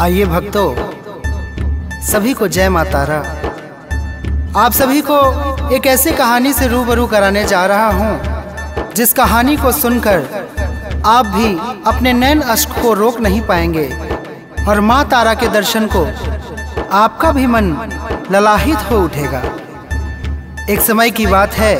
आइए भक्तों, सभी को जय माता रा आप सभी को एक ऐसी कहानी से रूबरू कराने जा रहा हूँ, जिस कहानी को सुनकर आप भी अपने नैन अश्क को रोक नहीं पाएँगे और माँ तारा के दर्शन को आपका भी मन ललाहित हो उठेगा। एक समय की बात है,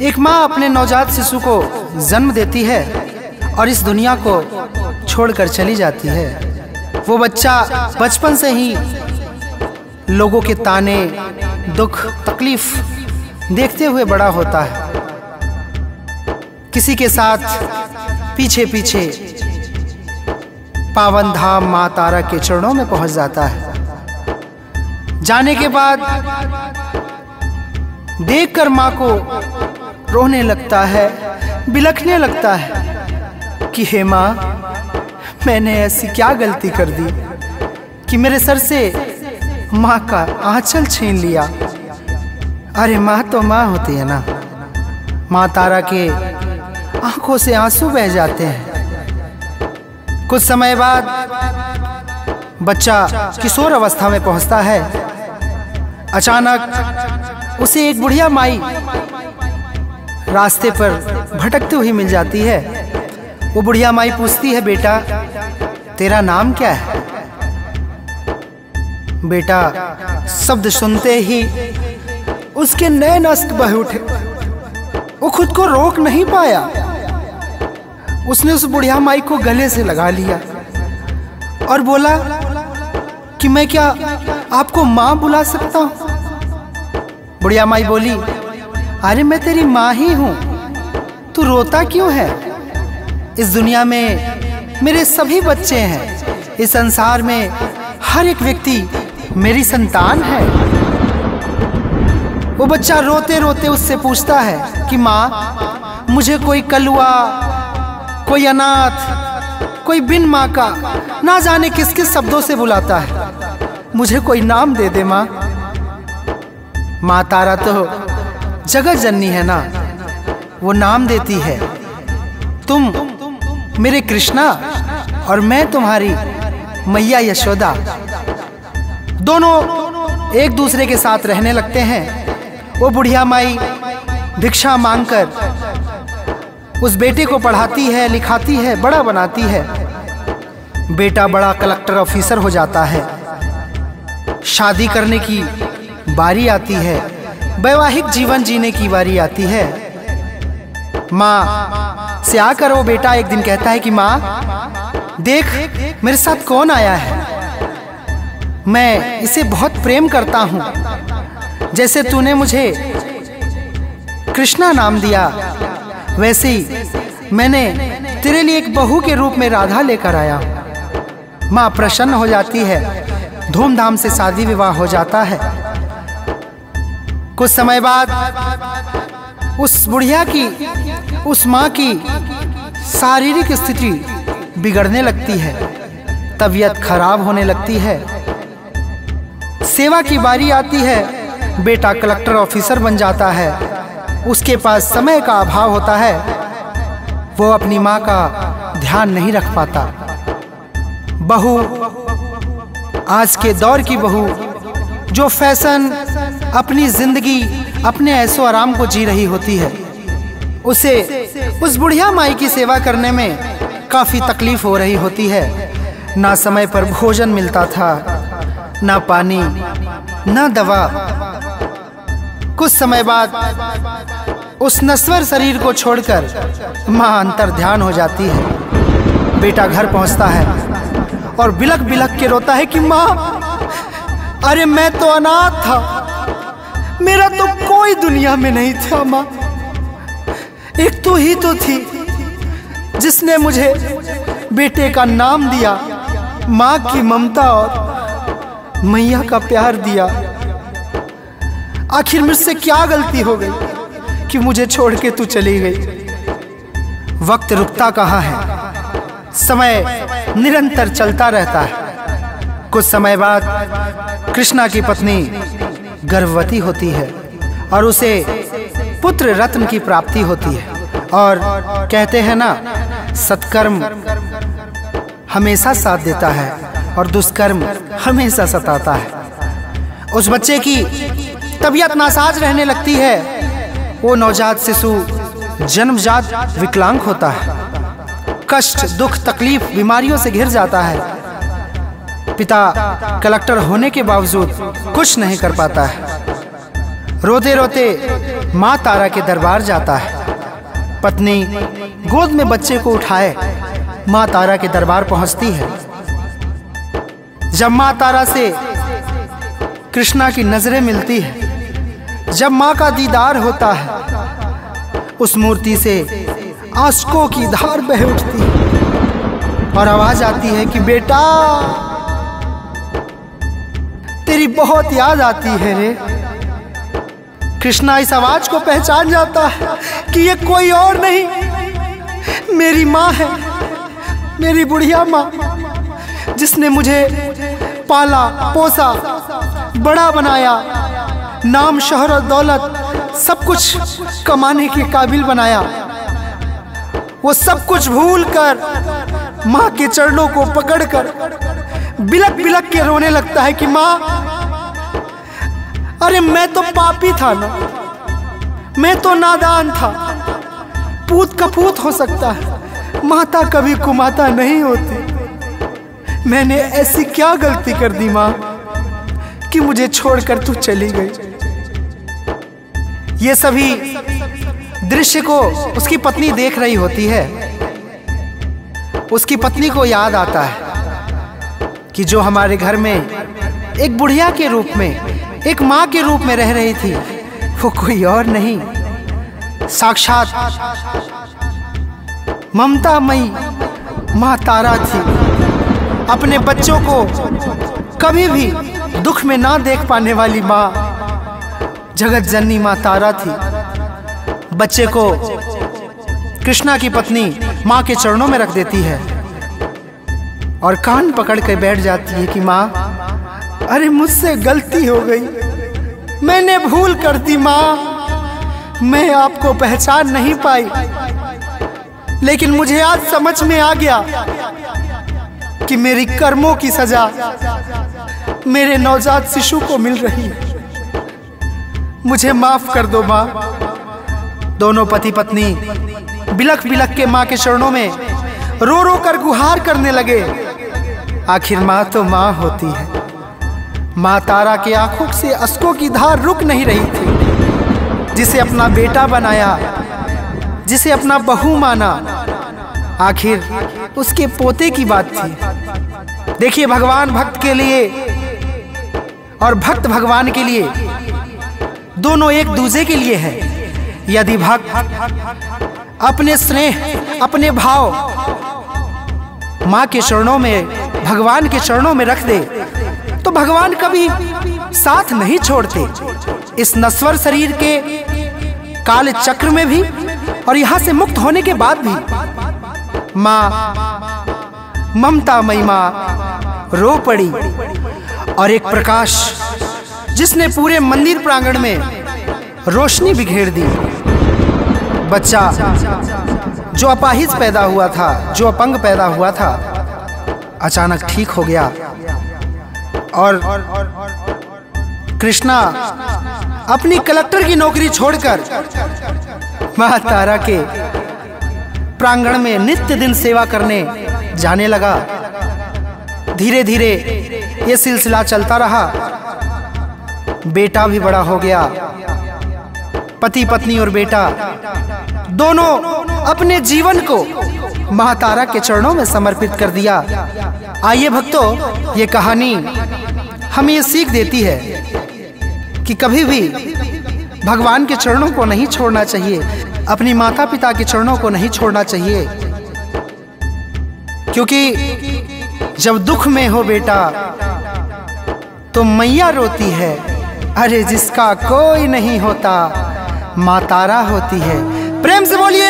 एक माँ अपने नवजात शिशु को जन्म देती है और इस दुनिया को छोड़कर चली जाती है। वो बच्चा बचपन से ही लोगों के ताने, दुख, तकलीफ़ देखते हुए बड़ा होता है। किसी के साथ पीछे पीछे पावन धाम माँ तारा के चरणों में पहुँच जाता है। जाने के बाद देखकर माँ को रोने लगता है, बिलखने लगता है कि हे माँ मैंने ऐसी क्या गलती कर दी कि मेरे सर से माँ का आंचल छीन लिया? अरे माँ तो माँ होती है ना। माँ तारा के आँखों से आँसू बह जाते हैं। कुछ समय बाद बच्चा किशोर अवस्था में पहुँचता है। अचानक उसे एक बुढ़िया माई रास्ते पर भटकती हुई मिल जाती है। वो बुढ़िया माई पूछती है, बेटा तेरा नाम क्या है? बेटा, शब्द सुनते ही उसके नए नस्क बह उठे। वो खुद को रोक नहीं पाया। उसने उस बुढ़िया माई को गले से लगा लिया और बोला कि मैं क्या आपको माँ बुला सकता हूँ? बुढ़िया माई बोली, अरे, मैं तेरी माँ ही हूँ। तू रोता क्यों है? इस दुनिया में मेरे सभी बच्चे हैं। इस संसार में हर एक व्यक्ति मेरी संतान है। वो बच्चा रोते रोते उससे पूछता है कि, माँ, मुझे कोई कलुआ, कोई अनाथ, कोई बिन माँ का ना जाने किस किस शब्दों से बुलाता है। मुझे कोई नाम दे दे, माँ। माँ, तारा तो जगत जननी है ना। वो नाम देती है, तुम, मेरे कृष्णा और मैं तुम्हारी मैया यशोदा। दोनों एक दूसरे के साथ रहने लगते हैं। वो बुढ़िया माई भिक्षा मांगकर उस बेटे को पढ़ाती है, लिखाती है, बड़ा बनाती है। बेटा बड़ा कलेक्टर ऑफिसर हो जाता है। शादी करने की बारी आती है। वैवाहिक जीवन जीने की बारी आती है। माँ से आकर वो बेटा एक दिन कहता है कि, माँ देख, मेरे साथ कौन आया है? मैं इसे बहुत प्रेम करता हूँ। जैसे तूने मुझे कृष्णा नाम दिया, वैसे ही मैंने तेरे लिए एक बहू के रूप में राधा लेकर आया। माँ प्रसन्न हो जाती है, धूमधाम से शादी विवाह हो जाता है। कुछ समय बाद उस बुढ़िया की, उस माँ की शारीरिक स्थिति बिगड़ने लगती है, तबीयत खराब होने लगती है। सेवा की बारी आती है, बेटा कलेक्टर ऑफिसर बन जाता है। उसके पास समय का अभाव होता है, वो अपनी माँ का ध्यान नहीं रख पाता। बहू, आज के दौर की बहू, जो फ़ैशन, अपनी ज़िंदगी, अपने ऐसो आराम को जी रही होती है, उसे, उस बुढ़िया माई की सेवा करने में काफ़ी तकलीफ़ हो रही होती है। ना समय पर भोजन मिलता था, ना पानी, ना दवा। कुछ समय बाद उस नस्वर शरीर को छोड़कर माँ अंतर ध्यान हो जाती है। बेटा घर पहुँचता है और बिलक बिलक के रोता है कि, माँ, अरे मैं तो अनाथ था। मेरा तो कोई दुनिया में नहीं था, माँ। एक तो ही तो थी। जिसने मुझे बेटे का नाम दिया, माँ की ममता और मैया का प्यार दिया। आखिर मुझसे क्या गलती हो गई कि मुझे छोड़ के तू चली गई? वक्त रुकता कहाँ है? समय निरंतर चलता रहता है। कुछ समय बाद कृष्णा की पत्नी गर्भवती होती है और उसे पुत्र रत्न की प्राप्ति होती है। और कहते हैं ना सत्कर्म हमेशा साथ देता है और दुष्कर्म हमेशा सताता है। उस बच्चे की तबीयत नासाज रहने लगती है। वो नवजात शिशु, जन्मजात विकलांग होता है। कष्ट, दुख, तकलीफ़, बीमारियों से घिर जाता है। पिता कलेक्टर होने के बावजूद कुछ नहीं कर पाता है। रोते रोते माँ तारा के दरबार जाता है। पत्नी गोद में बच्चे को उठाए। माँ तारा के दरबार पहुँचती है। जब माँ तारा से कृष्णा की नज़रें मिलती है, जब माँ का दीदार होता है, उस मूर्ति से आंसुओं की धार बह उठती है और आवाज़ आती है कि, बेटा, तेरी बहुत याद आती है रे। कृष्णा इस आवाज़ को पहचान जाता है कि ये कोई और नहीं। मेरी माँ है, मेरी बुढ़िया माँ, जिसने मुझे पाला, पोसा, बड़ा बनाया, नाम, शहर और दौलत, सब कुछ कमाने के काबिल बनाया। वो सब कुछ भूल कर माँ के चरणों को पकड़कर बिलक बिलक के रोने लगता है कि माँ, अरे मैं तो पापी था ना, मैं तो नादान था। पूत कपूत हो सकता है। माता कभी कुमाता नहीं होती। मैंने ऐसी क्या गलती कर दी माँ, कि मुझे छोड़कर तू चली गई। ये सभी दृश्य को उसकी पत्नी देख रही होती है। उसकी पत्नी को याद आता है कि जो हमारे घर में एक बुढ़िया के रूप में, एक माँ के रूप में रह रही थी, वो कोई और नहीं। साक्षात ममता मई माँ तारा थी अपने बच्चों को कभी भी दुख में ना देख पाने वाली माँ जगत जननी माँ तारा थी। बच्चे को कृष्णा की पत्नी माँ के चरणों में रख देती है और कान पकड़ कर बैठ जाती है कि माँ, अरे मुझसे गलती हो गई। मैंने भूल कर दी माँ। मैं आपको पहचान नहीं पाई। लेकिन मुझे आज समझ में आ गया कि मेरी कर्मों की सजा मेरे नवजात शिशु को मिल रही है। मुझे माफ़ कर दो माँ। दोनों पति पत्नी बिलख बिलख के माँ के चरणों में रो रो कर गुहार करने लगे। आखिर माँ तो माँ होती है। माँ तारा के आँखों से अस्कों की धार रुक नहीं रही थी। जिसे अपना बेटा बनाया, जिसे अपना बहू माना। आखिर उसके पोते की बात थी। देखिए, भगवान भक्त के लिए और भक्त भगवान के लिए दोनों एक दूसरे के लिए है। यदि भक्त अपने स्नेह, अपने भाव माँ के चरणों में, भगवान के चरणों में रख दे तो भगवान कभी साथ नहीं छोड़ते। इस नश्वर शरीर के काल चक्र में भी और यहाँ से मुक्त होने के बाद भी माँ ममता मई रो पड़ी। और एक प्रकाश जिसने पूरे मंदिर प्रांगण में रोशनी बिखेर दी। बच्चा जो अपाहिज पैदा हुआ था, जो अपंग पैदा हुआ था, अचानक ठीक हो गया। और कृष्णा अपनी कलेक्टर की नौकरी छोड़कर माँ तारा के प्रांगण में नित्य दिन सेवा करने जाने लगा। धीरे धीरे ये सिलसिला चलता रहा। बेटा भी बड़ा हो गया। पति पत्नी और बेटा दोनों अपने जीवन को महातारा के चरणों में समर्पित कर दिया। आइए भक्तों, ये कहानी हमें ये सीख देती है। कि कभी भी भगवान के चरणों को नहीं छोड़ना चाहिए। अपनी माता पिता के चरणों को नहीं छोड़ना चाहिए। क्योंकि जब दुख में हो बेटा तो मैया रोती है। अरे जिसका कोई नहीं होता, माँ तारा होती है। प्रेम से बोलिए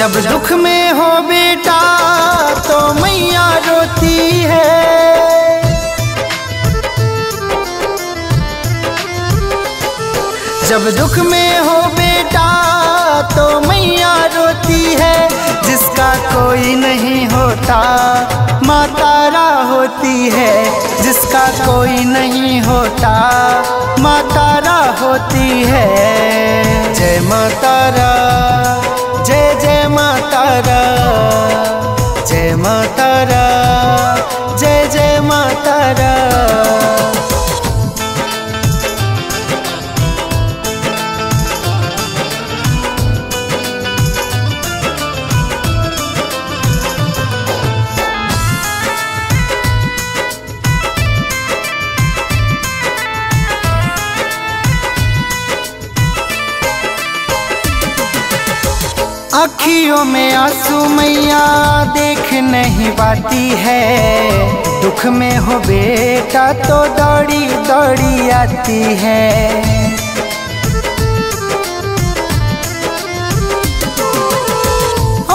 जब दुख में हो बेटा तो मैया रोती है। जब दुख में हो बेटा तो मैया रोती है। जिसका कोई नहीं होता माँ तारा होती है। जिसका कोई नहीं होता अखियों में आँसू मैया, देख नहीं पाती है। दुख में हो बेटा तो दौड़ी दौड़ी आती है।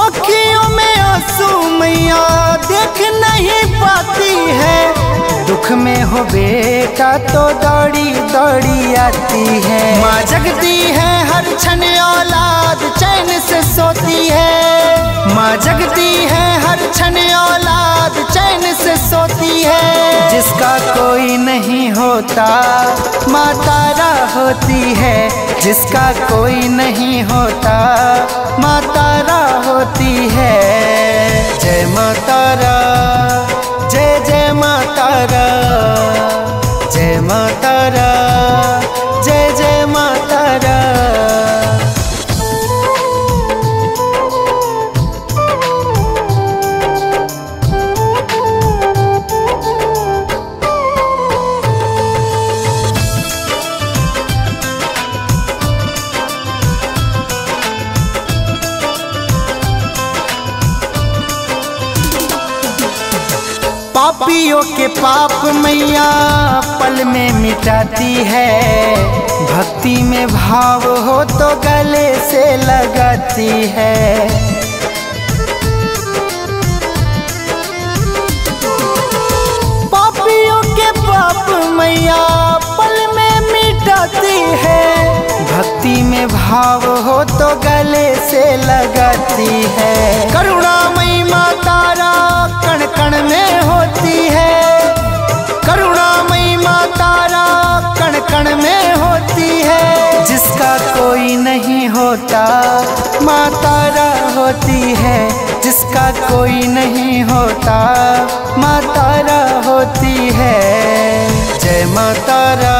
अखियों में आँसू मैया, देख नहीं पाती है। दुख में हो बेटा तो दौड़ी दौड़ी आती है। माँ जगती है हर क्षण औलाद, चैन से सोती है। माँ जगती है हर क्षण औलाद, चैन से सोती है। जिसका कोई नहीं होता माँ तारा होती है। जिसका कोई नहीं होता माँ तारा होती है। जय माँ तारा पापियों के पाप मैया पल में मिटाती है। भक्ति में भाव हो तो गले से लगाती है। पापियों के पाप मैया पल में मिटाती है। भक्ति में भाव हो तो गले से लगाती है। करुणामयी माँ तारा कण कण में होती है। करुणामयी माँ तारा कण कण में होती है। जिसका कोई नहीं होता माँ तारा होती है। जिसका कोई नहीं होता माँ तारा होती है। जय माँ तारा